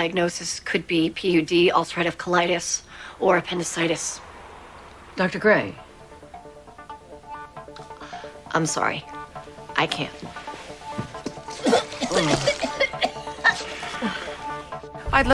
diagnosis could be PUD, ulcerative colitis, or appendicitis. Dr. Gray. I'm sorry. I can't. I'd